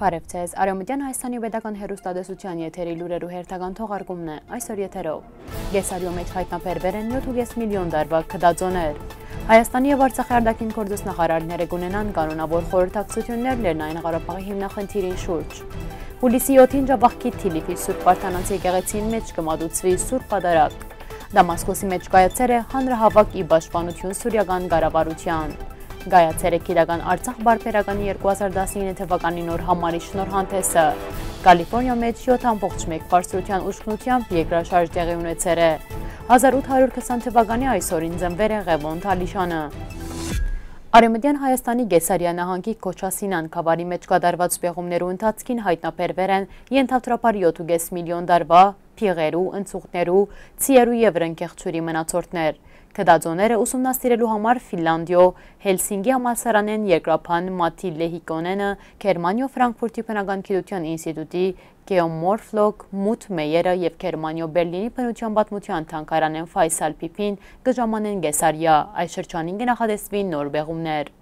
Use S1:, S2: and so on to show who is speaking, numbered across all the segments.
S1: Բարև ձեզ, Արևմտյան Հայաստանի պետական հերոստատեսության եթերի լուրերու հերթական թողարկումն է այսօր եթերով։ Գեսարիո մեջ հայտնաբերվել են 7.5 միլիոն դարվա քդածոներ։ Հայաստանի եւ Արցախի արտաքին գործոստնախարարները կունենան կանոնավոր խորհրդակցություններ Լեռնային Ղարաբաղի հիմնախնդիրին շուրջ։ Հուլիսի 7-ին Ջաբախքի Թիլիփի Սուրբ Պարտանանց եկեղեցին մեջ կմատուցվի Սուրբ Պատարակ։ Դամասկոսի մեջ կայացել է հանրահավաք ի պաշտպանություն Սուրիական ղարավարության։ Գայացեր է քիրական Արցախ բարբերականի 2019 թվականի նոր համարի շնորհանդեսը։ Կալիֆորնիա մեջ 7.1 բարձրության ուշքնությամբ երկրաշարժ տեղի ունեցել է։ 1820 թվականի այսօրին ծնվել է Ղևոն Թալիշանը։ Արեմդյան Հայաստանի Գեսարյա նահանգի Քոչասինան կավարի մեջ կատարված պեղումներու ընթացքին հայտնաբերվել են ենթադրաբար 7.5 միլիոն դարվա փիղերու, ընցուղներու, ցիերու եւ ռնկեղջուրի մնացորդներ։ Կդածոները ուսումնասիրելու համար Ֆինլանդիո, Հելսինգի համալսարանեն երկրապան Մաթի Լեհիկոնենը, Կերմանիո Ֆրանկվուրտի բնական գիտության ինստիտուտի Գեոմորֆլոգ Մութ Մեյերը եւ Գերմանիո Բերլինի բնության պատմության թանգարանեն Ֆայսալ Պիպին կժամանեն Գեսարիա, այս շրջանին կնախադեсվի նոր բեղումներ։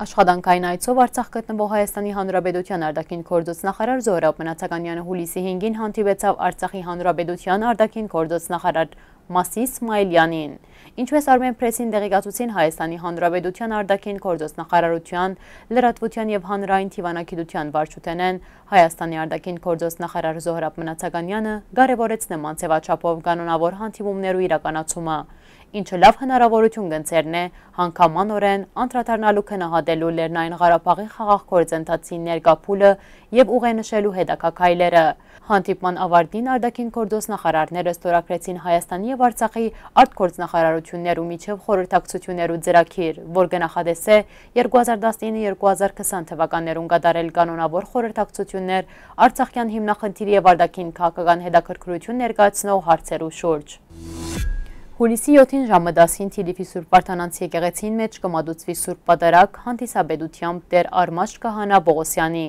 S1: Աշխատանքային այցով Արցախ գտնվող Հայաստանի Հանրապետության արտաքին գործոստնախարար Զոհրաբ Մնացականյանը հուլիսի 5-ին հանդիպեցավ Արցախի Հանրապետության արտաքին գործոստնախարար Մասի Իսմայելյանին։ Ինչպես Armen Press-ին տեղեկացուցին Հայաստանի Հանրապետության արտաքին գործոստնախարարության լրատվության եւ հանրային թիվանակիտության վարչութենեն Հայաստանի արտաքին գործոստնախարար Զոհրաբ Մնացականյանը կարևորեց նման ձևաչափով կանոնավոր հանդիպումներու իրականացումը ինչը լավ հնարավորություն գնցերն է հանգամանորեն անդրադառնալու քնահատելու Լեռնային Ղարաբաղի խաղաղ գործընթացի ներկա փուլը եւ ուղենշելու հետաքակայլերը։ Հանդիպման ավարտին արտաքին գործոստնախարարները ստորագրեցին Հայաստանի եւ Արցախի արտգործնախարարություններու միջև խորհրդակցություններու ծրագիր, որ գնահատես է 2019-2020 թվականներուն կատարել կանոնավոր խորհրդակցություններ Արցախյան հիմնախնդիրի եւ արտաքին քաղաքական հետաքրքրություն ներկայացնող հարցերու շուրջ։ Հուլիսի 7-ին ժամը 10-ին Թիլիփի Սուրբ Պարտանանց եկեղեցին մեջ կմատուցվի Սուրբ Պատարակ հանդիսաբեդությամբ Տեր Արմաշ Կահանա Բողոսյանի։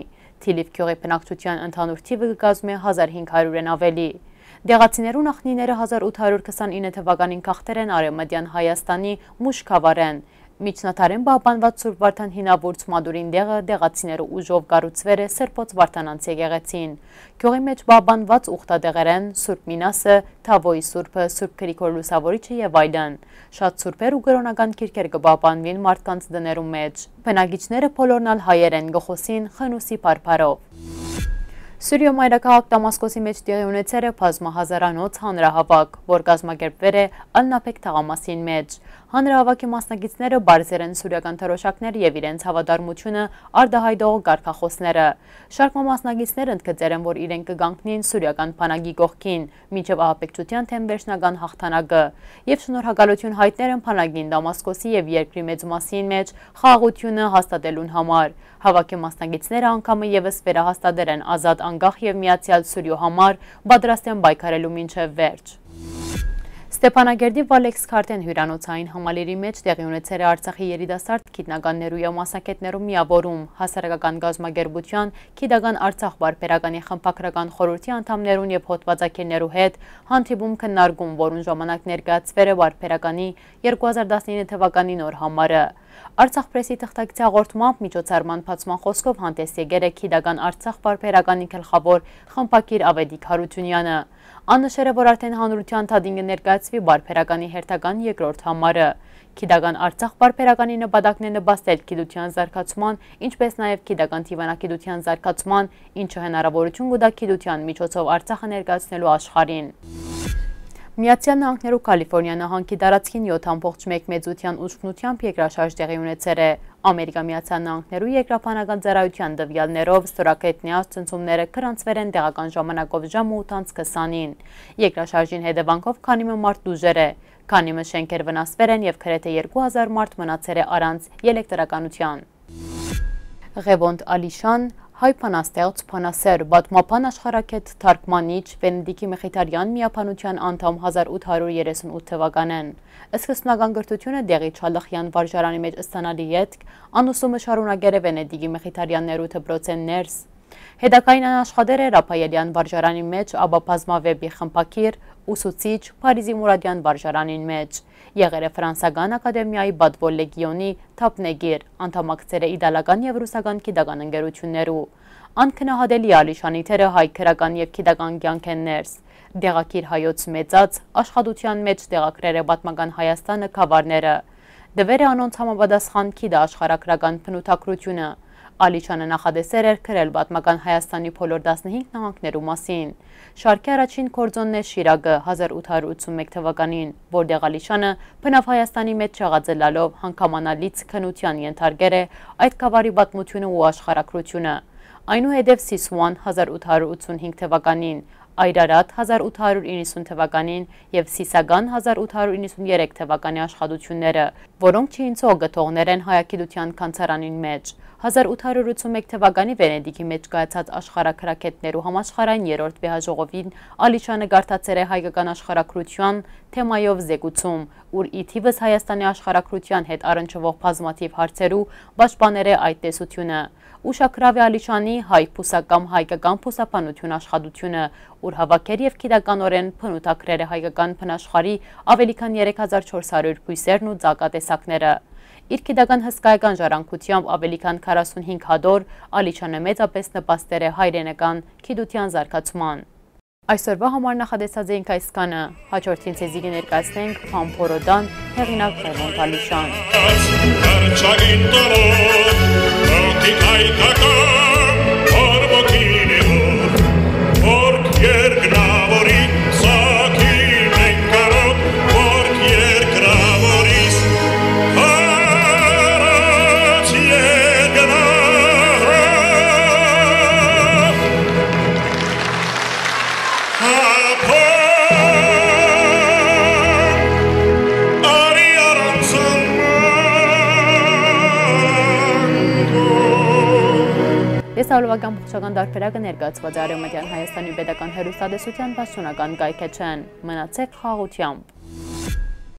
S1: Թիլիփ գյուղի բնակչության ընդհանուր թիվը կկազմի 1500-ն ավելի։ Դեղացիներու նախնիները 1829 թվականին քաղտեր են Արևմտյան Հայաստանի Մուշքավարեն, Միջնաթարեն բահբանված Սուրբ Վարդան հինավուրց մադուրին դեղը դեղացիները ուժով գարուցվեր է սրպոց Վարդանանց եկեղեցին։ Գյուղի մեջ բահբանված ուխտադեղերեն Սուրբ Մինասը, Թավոյի Սուրբը, Սուրբ Գրիգոր Լուսավորիչը եւ այլն։ Շատ սուրբեր ու գրոնական քիրքեր կբահբանվին մարդկանց դներու մեջ։ Բնակիչները բոլորնալ հայեր են գխոսին խնուսի բարբարով։ Սուրիո մայրաքաղաք Դամասկոսի մեջ տեղի ունեցել է բազմահազարանոց հանրահավաք, որ կազմակերպվել է Ալնապեկ թաղամասին մեջ։ Հանրահավաքի մասնակիցները բարձր են սուրյական թրոշակներ եւ իրենց հավատարմությունը արդահայտող կարգախոսները։ Շարքման մասնակիցները ընդգծել են, որ իրենք կգանքնին սուրյական բանակի կողքին, մինչև ահապեկչության թեմ վերջնական հաղթանակը, եւ շնորհակալություն հայտներ են բանակին Դամասկոսի եւ երկրի մեծ մասին մեջ խաղաղությունը հաստատելուն համար։ Հավաքի մասնակիցները անգամը եւս վերահաստատել են ազատ անգախ եւ միացյալ Սուրյո համար պատրաստ են բայկարելու մինչև վերջ։ Ստեփանագերդի Վալեքս Քարտեն հյուրանոցային համալիրի մեջ տեղի ունեցել է Արցախի երիտասարդ գիտնականներու եւ մասնակետներու միավորում հասարակական գազագերբության Քիդական Արցախ բարբերականի խմբակրական խորհրդի անդամներուն եւ հոդվածակերներու հետ հանդիպում քննարկում, որուն ժամանակ ներկայացվել է բարբերականի 2019 թվականի նոր համարը։ Արցախ պրեսի թղթակցի աղորդմամբ միջոցառման բացման խոսքով հանդես եկել է Քիդական Արցախ բարբերականի գլխավոր խմբակիր Ավետիք Հարությունյանը։ Աննշեր է, որ արդեն հանրության թադին կներկայացվի բարբերականի հերթական երկրորդ համարը։ Քիդական Արցախ բարբերականի նպատակն է նպաստել գիտության զարգացման, ինչպես նաև գիտական թիվանակիտության զարգացման, ինչը հնարավորություն կտա գիտության միջոցով Արցախը ներկայացնելու աշխարհին։ Միացյալ Նահանգներու Կալիֆորնիա նահանգի տարածքին 7.1 մեծության ուժգնությամբ երկրաշարժ տեղի ունեցել է։ Ամերիկա Միացյալ Նահանգներու երկրապանական ծառայության տվյալներով ստորակետնյաց ցնցումները կրանցվել են տեղական ժամանակով ժամը 8:20-ին։ Երկրաշարժին հետևանքով քանի մը մարդ դուժեր է։ Քանի մը շենքեր վնասվել են եւ գրեթե 2000 մարդ մնացել է առանց էլեկտրականության։ Ղևոնտ Ալիշան հայ փանաստեղծ փանասեր բատմապան աշխարակետ թարգմանիչ Վենեդիկի Մեխիթարյան միապանության անդամ 1838 թվականեն։ Սկսնական գրթությունը դեղի Չալախյան վարժարանի մեջ ստանալի ետք, անուսումը շարունակեր է Վենեդիկի Մեխիթարյաններու դպրոցեն ներս, Հետակային անաշխատեր է Ռապայելյան վարժարանի մեջ, աբա բազմավեբի խմպակիր, ուսուցիչ Փարիզի Մուրադյան վարժարանին մեջ։ Եղել է Ֆրանսական ակադեմիայի Բադվոլ լեգիոնի թափնեգիր, անդամակցել է իդալական եւ ռուսական գիտական ընկերություններու։ Անքնահատելի ալիշանի թերը հայ քրական եւ գիտական կյանք են ներս։ Դեղակիր հայոց մեծած աշխատության մեջ տեղակրել է պատմական Հայաստանը խավարները։ Դվերը անոնց համապատասխան քիդա աշխարհակրական փնութակրությունը Ալիչյանը նախադեսեր էր քրել պատմական Հայաստանի փոլոր 15 նահանգներու մասին։ Շարքի առաջին կորձոնն է Շիրագը 1881 թվականին, որտեղ Ալիչյանը բնավ Հայաստանի մեջ չաղաձելալով հանգամանալից քնության ենթարկեր է այդ կավարի պատմությունը ու աշխարակրությունը։ Այնուհետև Սիսուան 1885 թվականին, Այրարատ 1890 թվականին եւ Սիսագան 1893 թվականի աշխատությունները, որոնք չինցող գթողներ են հայագիտության կանցարանին մեջ։ 1881 թվականի Վենեդիքի մեջ կայացած աշխարհակրակետներու համաշխարհային երրորդ վեհաժողովին Ալիչյանը գարտացել է հայկական աշխարհակրության թեմայով զեկուցում, ուր ի թիվս Հայաստանի աշխարհակրության հետ առնչվող բազմաթիվ հարցերու պաշտպաներ է այդ տեսությունը։ Ուշակրավի Ալիչյանի հայ փուսակամ հայկական փուսապանություն աշխատությունը, ուր հավաքեր եւ քիդականորեն փնութակրեր է հայկական փնաշխարի ավելի քան 3400 բույսերն ու ցակատեսակները։ Իր գիտական հսկայական ժառանգությամբ ավելի քան 45 հադոր Ալիչյանը մեծապես նպաստեր է հայրենական գիտության զարգացման։ Այսօրվա համար նախադեսած էինք այս կանը, հաջորդին ցեզի ներկայացնենք Փամփորոդան, հեղինակ Ռևոն Ալիշյան։ Տեսահոլովական փոխչական դարբերակը ներկայացված է Արևմտյան Հայաստանի պետական հերուստադեսության պաշտոնական կայքեչեն։ Մնացեք խաղությամբ։